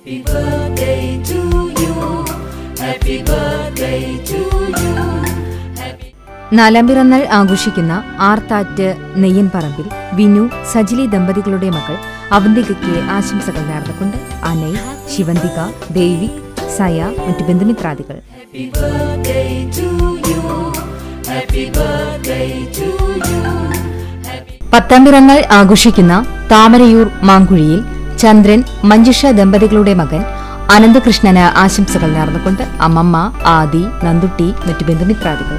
Happy birthday to you. Happy birthday to you. നാലാം പിറന്നാൾ ആഘോഷിക്കുന്ന ആർത്താറ്റ് നെയ്യൻപറമ്പിൽ വിനു സജിലി ദമ്പതികളുടെ മക്കൾ അവന്തികയ്ക്ക് ആശംസകൾ നേർന്നുകൊണ്ട് അനൈ ശിവന്തിക ദേവി സയ മറ്റു ബന്ധുമിത്രാദികൾ പത്താം പിറന്നാൾ ആഘോഷിക്കുന്ന താമരയൂർ മാങ്കുഴിയിൽ ചന്ദ്രൻ മഞ്ജുഷ ദമ്പതികളുടെ മകൻ അനന്തകൃഷ്ണന് ആശംസകൾ നേർന്നുകൊണ്ട് അമ്മമ്മ ആദി നന്ദുട്ടി മറ്റു ബന്ധുമിത്രാദികൾ.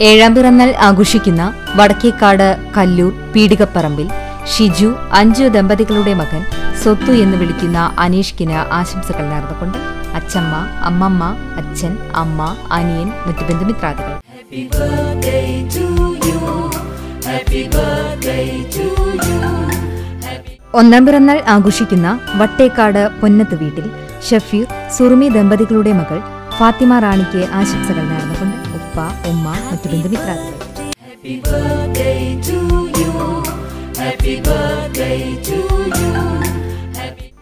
ഏഴാം പിറന്നാൾ ആഘോഷിക്കുന്ന വടക്കേക്കാട് കല്ലൂർ പീടികപ്പറമ്പിൽ ഷിജു അഞ്ചു ദമ്പതികളുടെ മകൻ സ്വത്തു എന്ന് വിളിക്കുന്ന അനീഷ്കിന് ആശംസകൾ നേർന്നുകൊണ്ട് അച്ഛമ്മ അമ്മമ്മ അച്ഛൻ അമ്മ അനിയൻ മറ്റു ബന്ധുമിത്രാദികൾ. ഒന്നാം പിറന്നാൾ ആഘോഷിക്കുന്ന വട്ടേക്കാട് പൊന്നത്ത് വീട്ടിൽ ഷഫീർ സുറുമി ദമ്പതികളുടെ മകൾ ഫാത്തിമ റാണിക്ക് ആശംസകൾ നേർന്നുകൊണ്ട് ഉപ്പ ഉമ്മ മറ്റു ബന്ധുമിത്രാദികൾ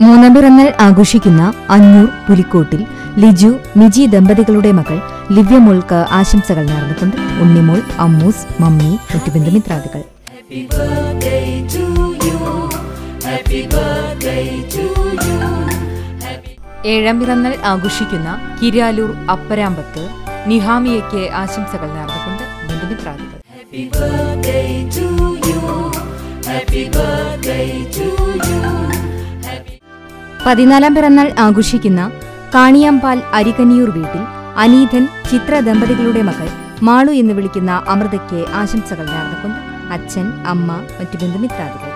മൂന്നാം പിറന്നാൾ ആഘോഷിക്കുന്ന അഞ്ഞൂർ പുലിക്കോട്ടിൽ ലിജു മിജി ദമ്പതികളുടെ മകൾ ലിവ്യമോൾക്ക് ആശംസകൾ നേർന്നുകൊണ്ട് ഉണ്ണിമോൾ അമ്മൂസ് മമ്മി മറ്റു ബന്ധുമിത്രാദികൾ ഏഴാം പിറന്നൽ ആഘോഷിക്കുന്ന കിരാലൂർ അപ്പരാമ്പത്ത് നിഹാമിയയ്ക്ക് ആശംസകൾ നേർന്നുകൊണ്ട് ബന്ധുമിത്രാദികൾ പതിനാലാം പിറന്നാൾ ആഘോഷിക്കുന്ന കാണിയാമ്പാൽ അരികന്നിയൂർ വീട്ടിൽ അനീതൻ ചിത്ര ദമ്പതികളുടെ മകൾ മാളു എന്ന് വിളിക്കുന്ന അമൃതയ്ക്ക് ആശംസകൾ നേർന്നുകൊണ്ട് അച്ഛൻ അമ്മ മറ്റു ബന്ധുമിത്രാദികൾ.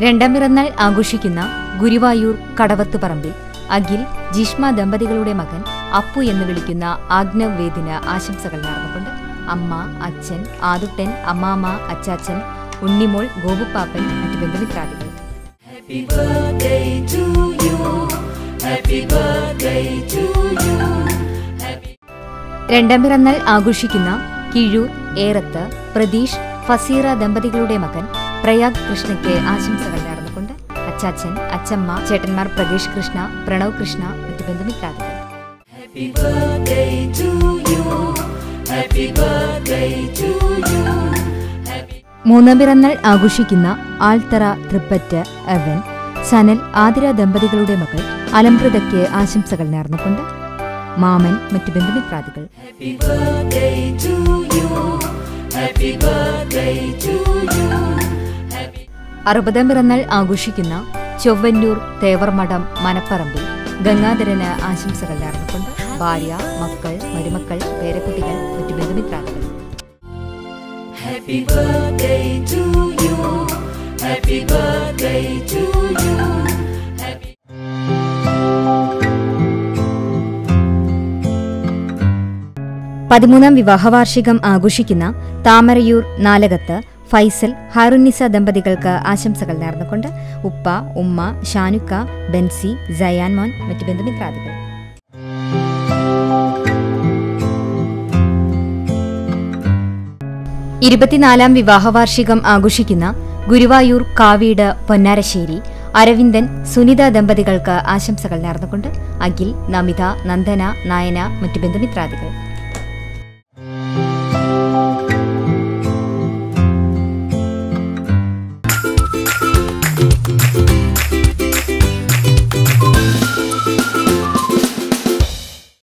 രണ്ടാം പിറന്നാൾ ആഘോഷിക്കുന്ന ഗുരുവായൂർ കടവത്ത് പറമ്പിൽ അഖിൽ ജിഷ്മ ദമ്പതികളുടെ മകൻ അപ്പു എന്ന് വിളിക്കുന്ന ആഗ്നവേദിന് ആശംസകൾ നേർന്നുകൊണ്ട് അമ്മ അച്ഛൻ ആദുട്ടൻ അമ്മാമ്മ അച്ചാച്ചൻ ഉണ്ണിമോൾ ഗോപുപ്പാപ്പൻ മറ്റു ബന്ധുമിത്രാദികൾ. രണ്ടാം പിറന്നാൾ ആഘോഷിക്കുന്ന കിഴൂർ ഏറത്ത് പ്രതീഷ് ഫസീറ ദമ്പതികളുടെ മകൻ പ്രയാഗ് കൃഷ്ണയ്ക്ക് ആശംസകൾ നേർന്നുകൊണ്ട് അച്ചാച്ചൻ അച്ചമ്മ ചേട്ടന്മാർ പ്രകേഷ് കൃഷ്ണ പ്രണവ് കൃഷ്ണ മറ്റു ബന്ധുമിത്രാദികൾ. മൂന്നാം പിറന്നാൾ ആഘോഷിക്കുന്ന ആൾത്തറ തൃപ്പറ്റ് എവൻ സനൽ ആതിര ദമ്പതികളുടെ മകൾ അലംകൃതയ്ക്ക് ആശംസകൾ നേർന്നുകൊണ്ട് മാമൻ മറ്റു ബന്ധുമിത്രാദികൾ. അറുപതാം പിറന്നാൾ ആഘോഷിക്കുന്ന ചൊവ്വന്നൂർ തേവർമഠം മനപ്പറമ്പിൽ ഗംഗാധരന് ആശംസകൾ നേർന്നുകൊണ്ട് ഭാര്യ മക്കൾ മരുമക്കൾ പേരക്കുട്ടികൾ മറ്റു ബന്ധുമിത്രാദികൾ. പതിമൂന്നാം വിവാഹവാർഷികം ആഘോഷിക്കുന്ന താമരയൂർ നാലകത്ത് ഫൈസൽ ഹാറുന്നിസ ദമ്പതികൾക്ക് ആശംസകൾ നേർന്നുകൊണ്ട് ഉപ്പ ഉമ്മ ഷാനുക്ക ബെൻസി ജയാൻമോൻ മറ്റു ബന്ധുമിത്രാദികൾ. ഇരുപത്തിനാലാം വിവാഹവാർഷികം ആഘോഷിക്കുന്ന ഗുരുവായൂർ കാവീട് പൊന്നാരശ്ശേരി അരവിന്ദൻ സുനിത ദമ്പതികൾക്ക് ആശംസകൾ നേർന്നുകൊണ്ട് അഖിൽ നമിത നന്ദന നയന മറ്റു ബന്ധുമിത്രാദികൾ.